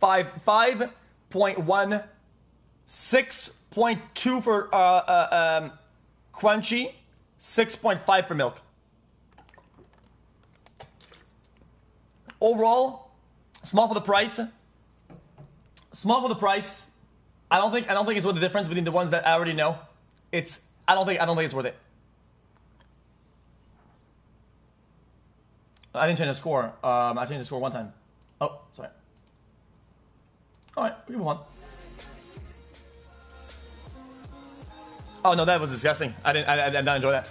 five five point one, six point two for uh, uh, um, crunchy, six point five for milk. Overall, small for the price. Small for the price. I don't think I don't think it's worth the difference between the ones that I already know. It's I don't think I don't think it's worth it. I didn't change the score. Um, I changed the score one time. Oh, sorry. All right, we on. Oh no, that was disgusting. I didn't. I, I did not enjoy that.